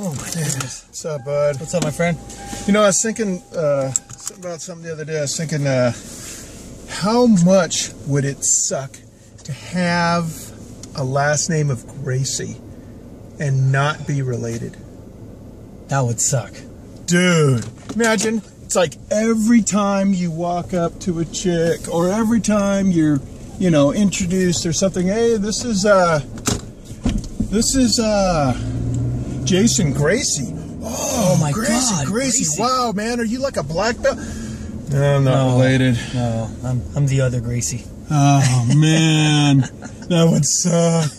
Oh my goodness. What's up, bud? What's up, my friend? You know, I was thinking uh, about something the other day. I was thinking, uh, how much would it suck to have a last name of Gracie and not be related? That would suck. Dude, imagine it's like every time you walk up to a chick or every time you're, you know, introduced or something, hey, this is, uh, this is, uh, Jason Gracie. Oh, Oh my Gracie, God, Gracie. Gracie. Wow, man, are you like a black belt? No, I'm not No. related. No, I'm, I'm the other Gracie. Oh, man, that would suck.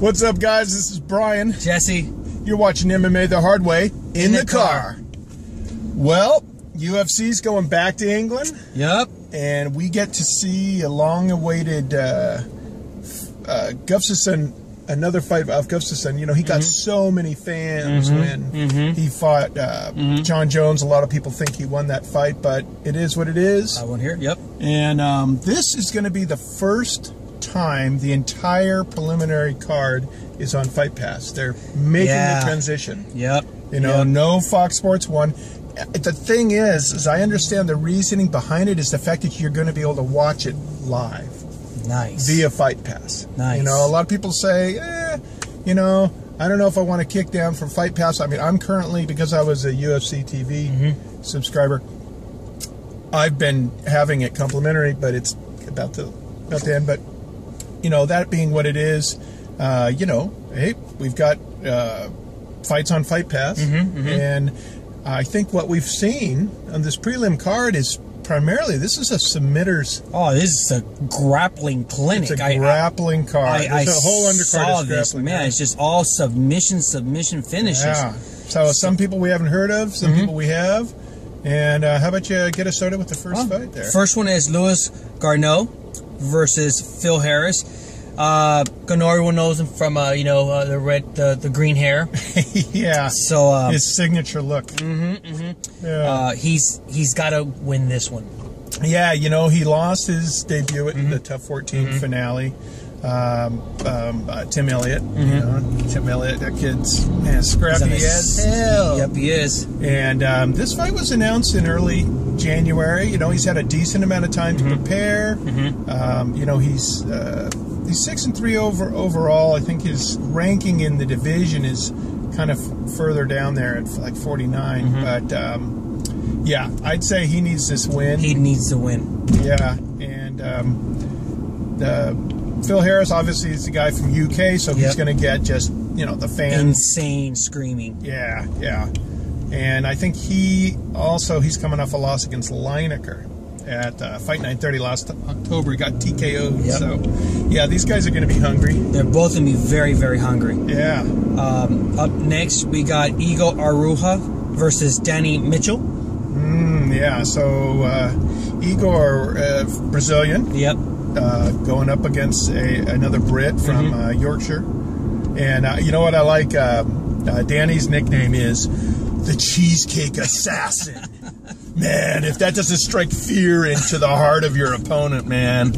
What's up, guys? This is Brian. Jesse, You're watching MMA the hard way in, the, car. Well, UFC's going back to England, Yup. and we get to see a long-awaited uh, uh, Gustafsson, another fight of Gustafsson. You know, he got so many fans when he fought uh, Jon Jones. A lot of people think he won that fight, but it is what it is. I won here. Yep. And um, this is going to be the first time the entire preliminary card is on Fight Pass. They're making Yeah. the transition. Yep. You know, Yep. no Fox Sports One. The thing is, as I understand the reasoning behind it is the fact that you're going to be able to watch it live Nice. via Fight Pass. Nice. You know, a lot of people say, eh, you know, I don't know if I want to kick down from Fight Pass. I mean, I'm currently because I was a UFC TV Mm-hmm. subscriber. I've been having it complimentary, but it's about to about to end. But you know, that being what it is, uh, you know, hey, we've got uh, fights on Fight Pass, Mm-hmm, and I think what we've seen on this prelim card is primarily this is a submitters. Oh, this is a grappling clinic. It's a I- grappling card. I, I, whole undercard saw is this. Man, it's just all submission, submission finishes. Yeah. So some people we haven't heard of, some people we have. And uh, how about you get us started with the first Well, fight there? First one is Louis Gaudinot versus Phil Harris. Uh, everyone knows him from uh, you know uh, the red, the, the green hair. yeah. So uh, His signature look. Mm-hmm, mm-hmm. Yeah. uh, he's he's got to win this one. yeah, you know, he lost his debut Mm-hmm. at the TUF 14 finale. Um, um, uh, Tim Elliott, you Mm-hmm. know, Tim Elliott, that kid's man, scrappy as hell. Yep, he is. And um, this fight was announced in early January. You know, he's had a decent amount of time Mm-hmm. to prepare. Um, you know, he's uh, he's six and three over overall. I think his ranking in the division is kind of further down there at like 49. Mm-hmm. But um, yeah, I'd say he needs this win. He needs to win. yeah, and um, the Phil Harris obviously is the guy from UK, so he's going to get just you know the fans. Insane screaming. Yeah, yeah. And I think he also he's coming off a loss against Lineker at uh, Fight 930 last October. He got TKO'd. Yep. So yeah, these guys are going to be hungry. They're both gonna be very, very hungry. Yeah. Um, up next, we got Igor Araujo versus Danny Mitchell. Mm, yeah. So uh, Igor, uh, Brazilian, Yep. uh, going up against a, another Brit from Mm-hmm. uh, Yorkshire. And uh, you know what I like? Uh, Danny's nickname is the Cheesecake Assassin. Man, if that doesn't strike fear into the heart of your opponent, man,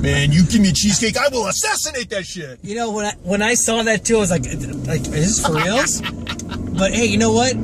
man, you give me a cheesecake, I will assassinate that shit. You know when I when I saw that too, I was like, like is this for reals? but hey, you know what?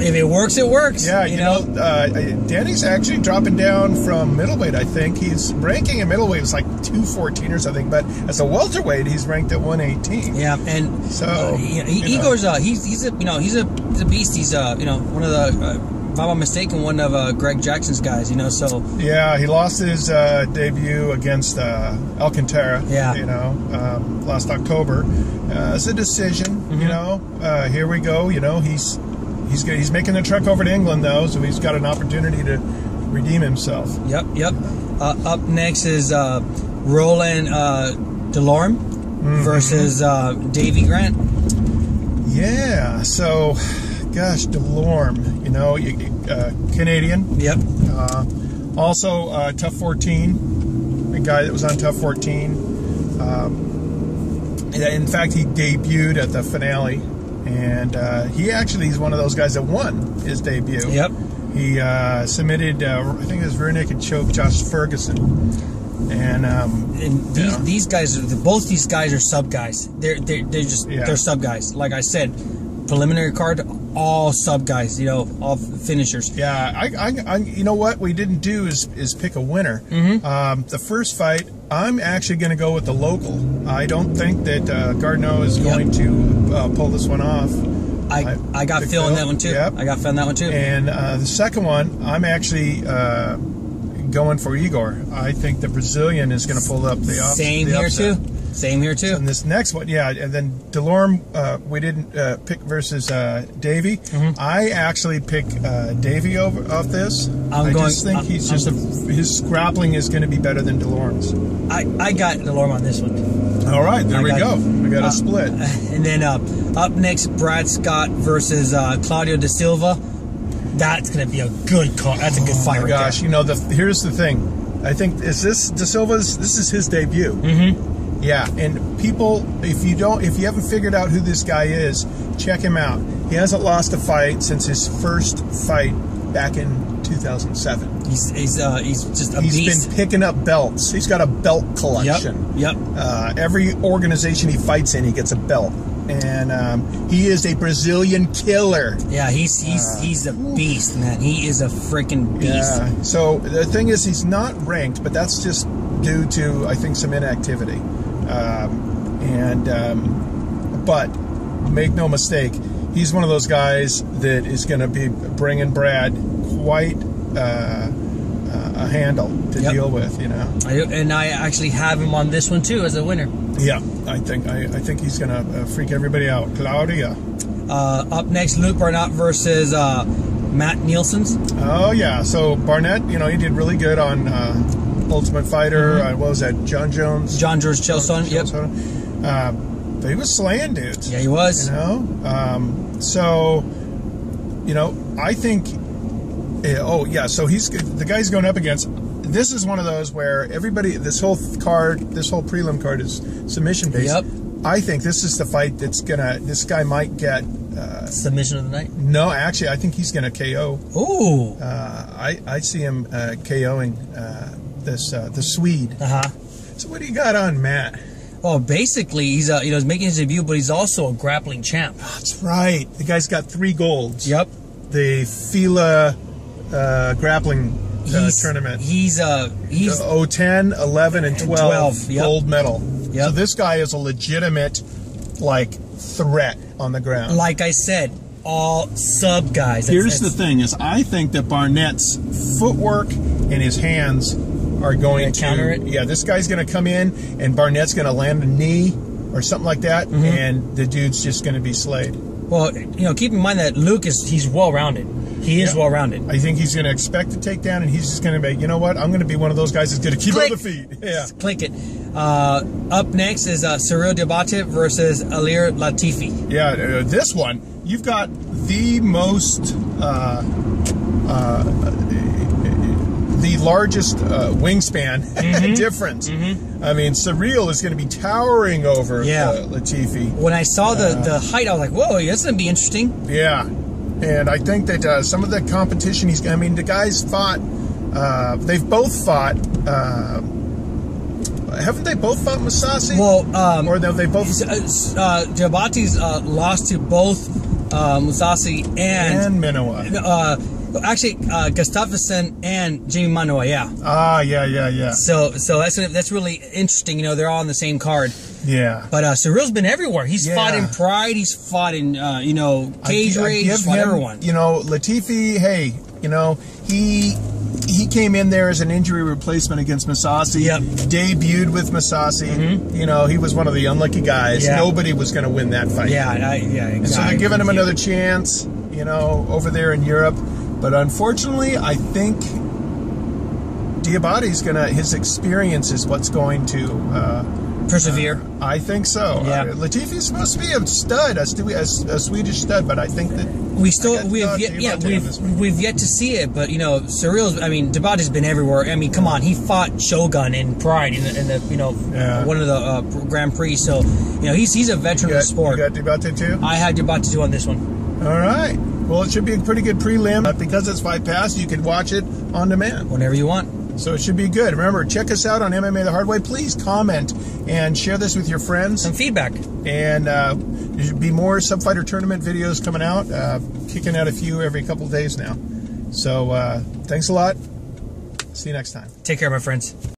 If it works, it works. Yeah, you, know, uh, Danny's actually dropping down from middleweight. I think he's ranking in middleweight was like two fourteen or something, but as a welterweight, he's ranked at one eighteen. Yeah, and So, uh, he, he, you. Igor's uh, he's he's a you know he's a he's a beast. He's uh you know one of the uh, if I'm not mistaken one of uh, Greg Jackson's guys. You know so Yeah, he lost his uh, debut against uh, Alcantara. Yeah. you know, um, last October. Uh, it's a decision. Mm-hmm. You know, uh, here we go. You know, he's he's he's making the trek over to England though, so he's got an opportunity to redeem himself. yep yep. Uh, up next is uh, Roland uh, Delorme Mm-hmm. versus uh, Davey Grant. Yeah. So, gosh, Delorme. You know, you, uh, Canadian. Yep. Uh, also, uh, TUF 14, a guy that was on TUF 14. Um, in fact, he debuted at the finale, and uh, he actually is one of those guys that won his debut. Yep. He uh, submitted, uh, I think it was rear naked choke, Josh Ferguson. And um, and these these guys are both these guys are sub guys. They're they're, they're just Yeah. they're sub guys. Like I said, preliminary card, all sub guys. You know, all finishers. yeah, I, I, I, you know what we didn't do is is pick a winner. Mm-hmm. Um, the first fight, I'm actually going to go with the local. I don't think that uh, Gaudinot is Yep. going to uh, pull this one off. I I- I, got Phil that one too. Yep. I got Phil in that one too. And uh, the second one, I'm actually uh, going for Igor. I think the Brazilian is going to pull up the off- Same the here upset. too. Same here too. And this next one, yeah, and then Delorme, uh, we didn't uh, pick versus uh, Davey. Mm-hmm. I actually pick uh, Davey over off this. i I'm just think I'm- he's I'm- just a, his grappling is going to be better than Delorme's. I, I got Delorme on this one. All right, there I we got- go. We got uh, a split. And then uh, up next, Brad Scott versus uh, Claudio da Silva. That's gonna be a good call. That's a good fight Oh my right gosh, you know the here's the thing. I think is this De Silva's. This is his debut. Mm-hmm. Yeah, and people, if you don't, if you haven't figured out who this guy is, check him out. He hasn't lost a fight since his first fight back in 2007. He's he's uh, he's just a He's beast. been picking up belts. He's got a belt collection. Yep. Uh, every organization he fights in, he gets a belt, and um, he is a Brazilian killer. Yeah, he's he's he's a beast, man. He is a freaking beast. Uh, Yeah. So the thing is, he's not ranked, but that's just due to I think some inactivity. Um, and um, but make no mistake, he's one of those guys that is going to be bringing Brad quite uh, a handle to Yep. deal with. You know. I, and I actually have him on this one too as a winner. Yeah, I think I, I think he's going to uh, freak everybody out. Claudia. Uh, up next, Luke Barnatt versus uh, Matt Nilsson's. Oh yeah. So Barnatt, you know, he did really good on uh, Ultimate Fighter. Uh, what was that? Jon Jones. John George Chelson. Yep. Uh, but he was slaying dudes. Yeah, he was. You know. Um, so, you know, I think. eh, oh yeah. So he's the guy's going up against. This is one of those where everybody, this whole card, this whole prelim card is submission based. Yep. I think this is the fight that's gonna. This guy might get. Uh, Submission of the night. no, actually, I think he's gonna KO. Ooh. Uh, I I see him uh, KOing uh, this uh, the Swede. Uh huh. So what do you got on Matt? Well, basically, he's uh, you know he's making his debut, but he's also a grappling champ. That's right. The guy's got three golds. Yep. The Fila uh, grappling uh, He's tournament. He's uh he's Uh, 010, 11, and 12, 12, yep. gold medal. Yep. So this guy is a legitimate, like, threat on the ground. like I said, all sub guys. That's- Here's the thing: is I think that Barnatt's footwork and his hands are going Gonna counter it? Yeah, this guy's going to come in, and Barnatt's going to land a knee or something like that, Mm-hmm. and the dude's just going to be slayed. Well, you know, keep in mind that Luke is he's well rounded. He is Yeah. well rounded. I think he's going to expect a takedown, and he's just going to be, you know what? I'm going to be one of those guys that's going to keep Click. on the feet. Yeah. Click it. Uh, up next is uh, Cyrille Diabate versus Ilir Latifi. Yeah, uh, this one, you've got the most, uh, uh, the largest uh, wingspan Mm-hmm. difference. I mean, Cyrille is going to be towering over Yeah. uh, Latifi. When I saw the, the height, I was like, "Whoa, that's gonna be interesting." Yeah, and I think that uh, some of the competition he's. I mean, the guys fought. Uh, they've both fought. Uh, haven't they both fought Mousasi? Well, um, or they, they both uh, uh, Diabate's uh, lost to both uh, Mousasi and, and Manuwa. Actually uh, Gustafsson and Jimi Manuwa. Yeah. Ah, yeah, yeah, yeah, So so that's that's really interesting. You know, they're all on the same card. yeah. But uh, Cyrille's been everywhere. He's Yeah. fought in Pride. He's fought in uh, you know Cage I, I Rage. give He's fought him, everyone. You know, Latifi. Hey, you know he he came in there as an injury replacement against Mousasi. Yep. Mm-hmm. Debuted with Mousasi. You know, he was one of the unlucky guys. Yeah. Nobody was going to win that fight. Yeah, I, yeah. And so they're giving him another chance. You know, over there in Europe. But unfortunately, I think Diabate's gonna. His experience is what's going to. Uh, persevere. I think so. Yeah. Uh, Latifi's supposed to be a stud, a, a, a Swedish stud, but I think that we still we've Diabate yet, yeah on this one. we've we've yet to see it, but you know Cyrille's. I mean, Diabate's been everywhere. I mean, come on, he fought Shogun in Pride in the, in the you know Yeah. one of the uh, Grand Prix. So you know he's he's a veteran you of the sport. got, you got Diabate too. I had Diabate too on this one. All right. Well, it should be a pretty good prelim. Uh, because it's Fight Pass, you can watch it on demand. Whenever you want. So it should be good. Remember, check us out on MMA the Hard Way. Please comment and share this with your friends. Some feedback. And uh, there should be more Subfighter tournament videos coming out. Uh, kicking out a few every couple days now. So uh, thanks a lot. See you next time. Take care, my friends.